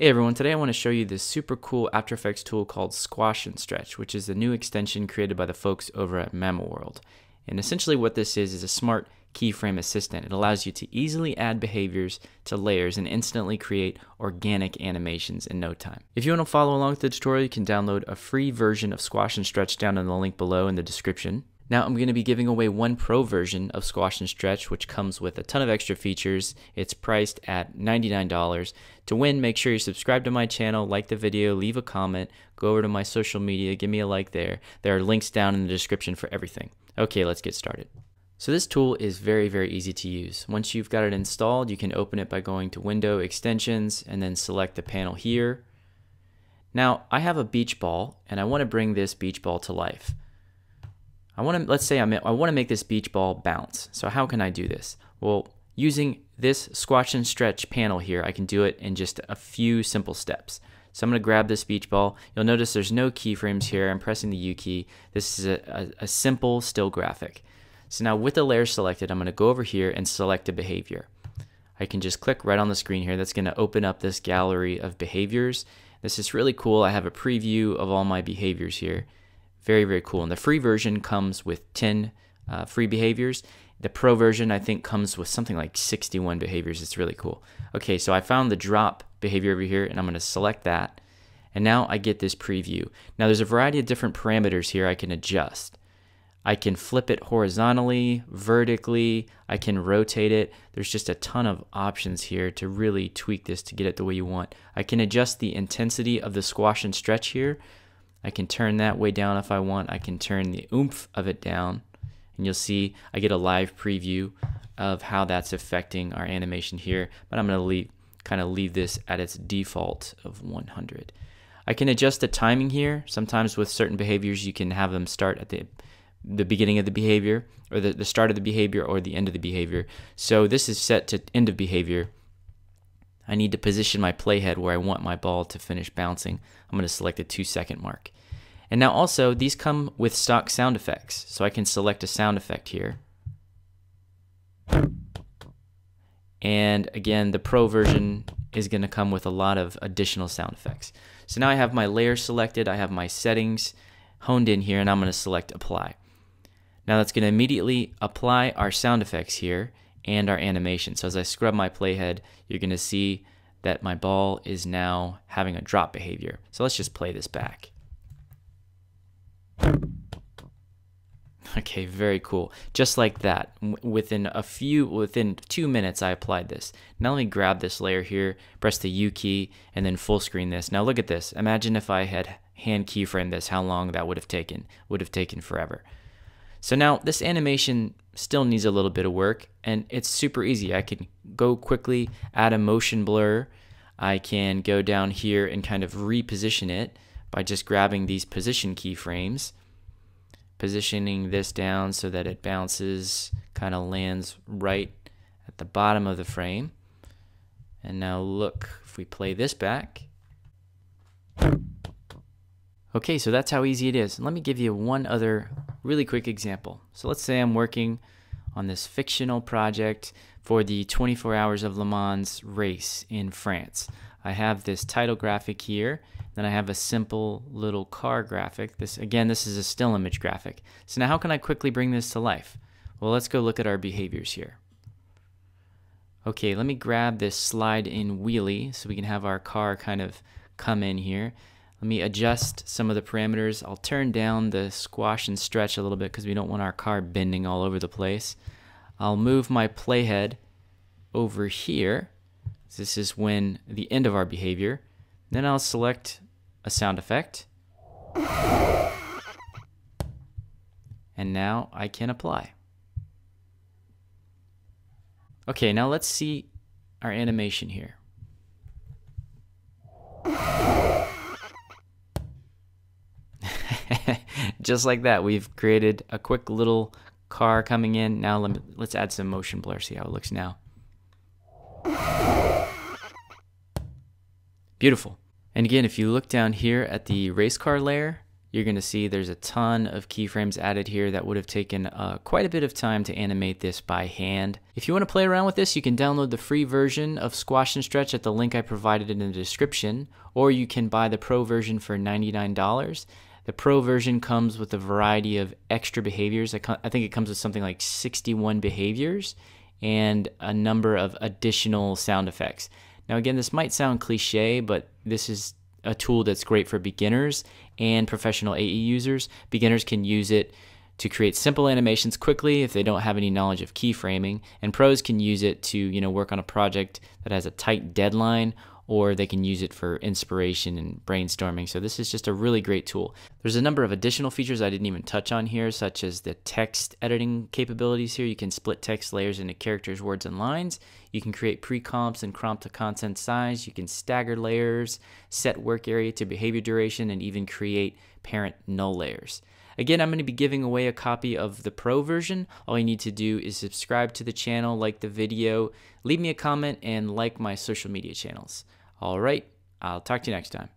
Hey everyone, today I want to show you this super cool After Effects tool called Squash and Stretch, which is a new extension created by the folks over at World. And essentially what this is is a smart keyframe assistant. It allows you to easily add behaviors to layers and instantly create organic animations in no time. If you want to follow along with the tutorial, you can download a free version of Squash and Stretch down in the link below in the description. Now I'm going to be giving away one pro version of Squash and Stretch, which comes with a ton of extra features. It's priced at $99. To win, make sure you subscribe to my channel, like the video, leave a comment, go over to my social media, give me a like there. There are links down in the description for everything. Okay, let's get started. So this tool is very, very easy to use. Once you've got it installed, you can open it by going to Window, Extensions, and then select the panel here. Now, I have a beach ball, and I want to bring this beach ball to life. I want to, let's say I'm, I want to make this beach ball bounce. So how can I do this? Well, using this squash and stretch panel here, I can do it in just a few simple steps. So I'm going to grab this beach ball. You'll notice there's no keyframes here. I'm pressing the U key. This is a, a, a simple still graphic. So now with the layer selected, I'm going to go over here and select a behavior. I can just click right on the screen here. That's going to open up this gallery of behaviors. This is really cool. I have a preview of all my behaviors here. Very, very cool. And the free version comes with 10 uh, free behaviors. The pro version, I think, comes with something like 61 behaviors. It's really cool. Okay, so I found the drop behavior over here, and I'm going to select that. And now I get this preview. Now there's a variety of different parameters here I can adjust. I can flip it horizontally, vertically, I can rotate it. There's just a ton of options here to really tweak this to get it the way you want. I can adjust the intensity of the squash and stretch here. I can turn that way down if I want. I can turn the oomph of it down. And you'll see I get a live preview of how that's affecting our animation here. But I'm going to leave kind of leave this at its default of 100. I can adjust the timing here. Sometimes with certain behaviors, you can have them start at the the beginning of the behavior or the, the start of the behavior or the end of the behavior. So this is set to end of behavior. I need to position my playhead where I want my ball to finish bouncing. I'm going to select a two second mark. And now also, these come with stock sound effects. So I can select a sound effect here. And again, the Pro version is going to come with a lot of additional sound effects. So now I have my layer selected, I have my settings honed in here, and I'm going to select Apply. Now that's going to immediately apply our sound effects here and our animation. So as I scrub my playhead, you're to see that my ball is now having a drop behavior. So let's just play this back. Okay, very cool. Just like that, within a few, within two minutes, I applied this. Now let me grab this layer here, press the U key, and then full screen this. Now look at this. Imagine if I had hand keyframe this, how long that would have taken. Would have taken forever. So now this animation still needs a little bit of work and it's super easy. I can go quickly, add a motion blur. I can go down here and kind of reposition it by just grabbing these position keyframes, positioning this down so that it bounces, kind of lands right at the bottom of the frame. And now look, if we play this back, Okay, so that's how easy it is. Let me give you one other really quick example. So let's say I'm working on this fictional project for the 24 Hours of Le Mans race in France. I have this title graphic here, then I have a simple little car graphic. This Again, this is a still image graphic. So now how can I quickly bring this to life? Well, let's go look at our behaviors here. Okay, let me grab this slide in wheelie so we can have our car kind of come in here. Let me adjust some of the parameters. I'll turn down the squash and stretch a little bit because we don't want our car bending all over the place. I'll move my playhead over here. This is when the end of our behavior. Then I'll select a sound effect. And now I can apply. Okay, now let's see our animation here. Just like that, we've created a quick little car coming in. Now let me, let's add some motion blur, see how it looks now. Beautiful. And again, if you look down here at the race car layer, you're going to see there's a ton of keyframes added here that would have taken uh, quite a bit of time to animate this by hand. If you want to play around with this, you can download the free version of Squash and Stretch at the link I provided in the description, or you can buy the pro version for $99. The pro version comes with a variety of extra behaviors. I, I think it comes with something like 61 behaviors and a number of additional sound effects. Now, again, this might sound cliche, but this is a tool that's great for beginners and professional AE users. Beginners can use it to create simple animations quickly if they don't have any knowledge of keyframing, and pros can use it to, you know, work on a project that has a tight deadline or they can use it for inspiration and brainstorming. So this is just a really great tool. There's a number of additional features I didn't even touch on here, such as the text editing capabilities here. You can split text layers into characters, words, and lines. You can create pre-comps and crop to content size. You can stagger layers, set work area to behavior duration, and even create parent null layers. Again, I'm going to be giving away a copy of the pro version. All you need to do is subscribe to the channel, like the video, leave me a comment, and like my social media channels. All right, I'll talk to you next time.